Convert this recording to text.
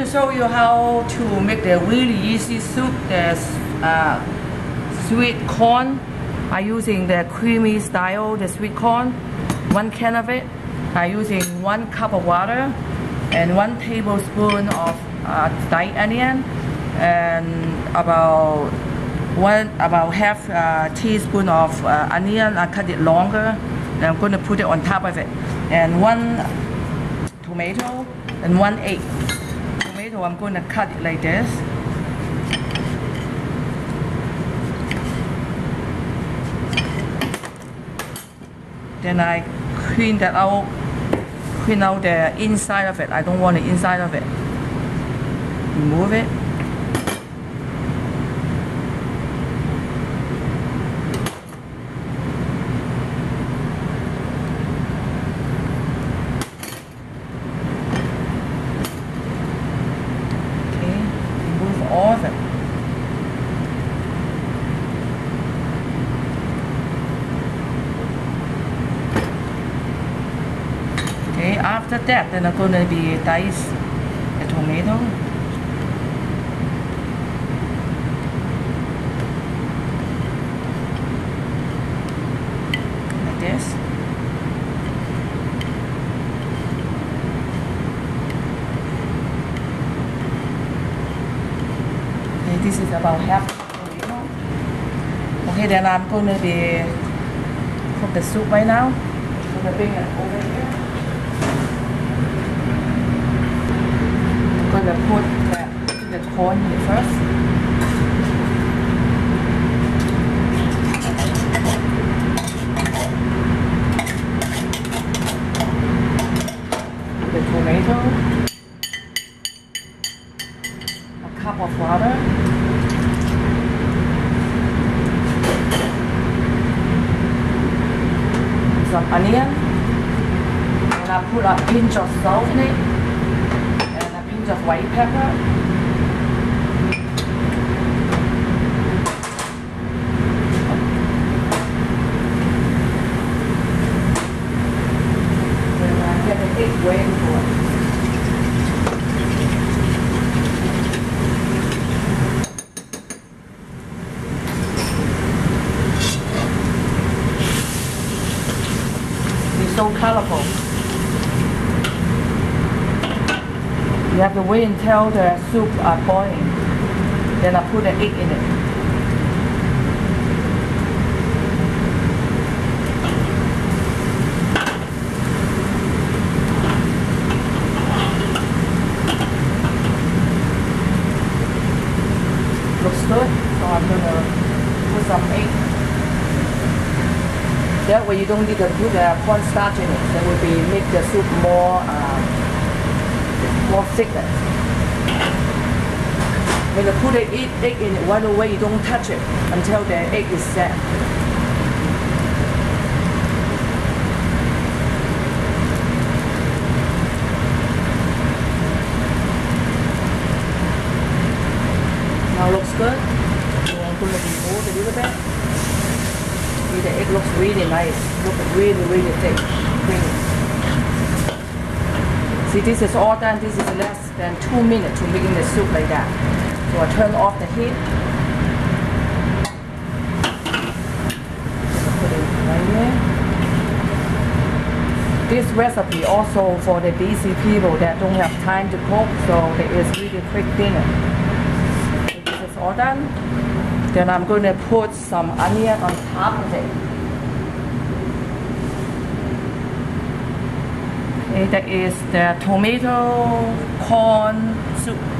to show you how to make the really easy soup. There's uh, sweet corn by using the creamy style, the sweet corn. One can of it by using one cup of water and one tablespoon of uh, diced onion and about one about half uh, teaspoon of uh, onion. I cut it longer. And I'm going to put it on top of it, and one tomato and one egg. Tomato, I'm going to cut it like this. Then I clean that out, clean out the inside of it. I don't want the inside of it. Remove it. Okay, remove all of it. Okay, after that, then I'm gonna be dice the tomato. Like this. Okay, this is about half tomato. Okay, then I'm gonna be cook the soup right now. Gonna bring it over here. I'm gonna put uh, the, the corn here first. The tomato. A cup of water. Some onion. And I put a pinch of salt in it a of white pepper. Waiting for it. It's so colorful. You have to wait until the soup are boiling. Then I put the egg in it. Looks good, so I'm gonna put some egg. That way you don't need to put the cornstarch in it. That will be make the soup more uh, more thicker. When you put the egg, egg in it right away, you don't touch it until the egg is set. Now looks good. I'm going to remove a little bit. See, the egg looks really nice. Look really, really thick. Creamy. See, this is all done. This is less than two minutes to making the soup like that. So I turn off the heat. Put it right here. This recipe also for the busy people that don't have time to cook, so it is really quick dinner. So this is all done. Then I'm going to put some onion on top of it. That is the tomato corn soup.